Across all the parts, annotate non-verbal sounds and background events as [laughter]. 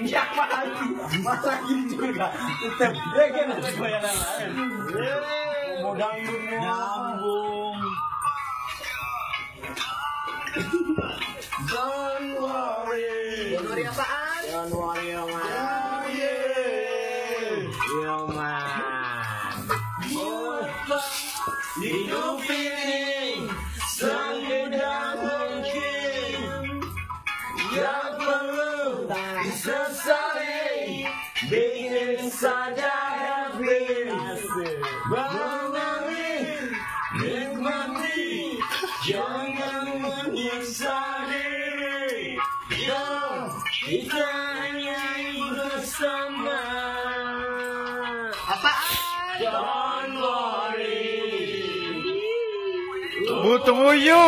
minyak lagi masa gini juga. Tetap ya kan ada bayaran lain mau dangdut mau Nyambung. Januari. Januari apaan? Januari yang mana yang mana Hidup ini semudah mungkin Disesali Bikin saja happy Mengalami Nikmati Jangan menyiksa diri Yo, bersama Apaan? Januari Butuh uyu.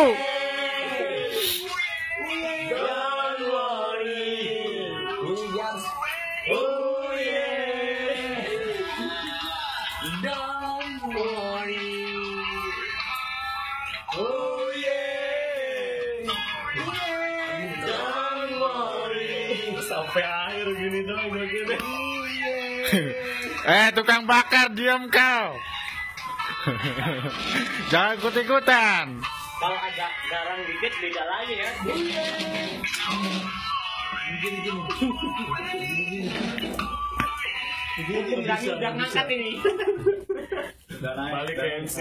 Sampai akhir gini dong begini [laughs] Eh tukang bakar diam kau. [laughs] Jangan ikut-ikutan. Kalau agak garang dikit beda lagi ya. Jangan ngangkat ini. Balik ke MC